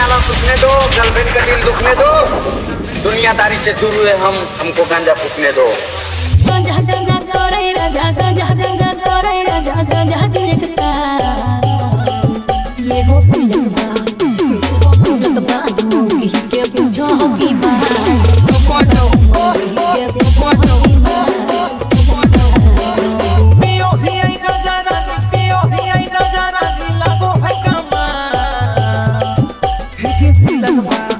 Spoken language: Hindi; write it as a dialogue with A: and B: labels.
A: नाला सुखने दो, गर्लफ्रेंड का दिल दुखने दो। दुनियादारी से दूर हुए हम, हमको गांजा फूकने दो।
B: गंजा, गोजा
C: a while.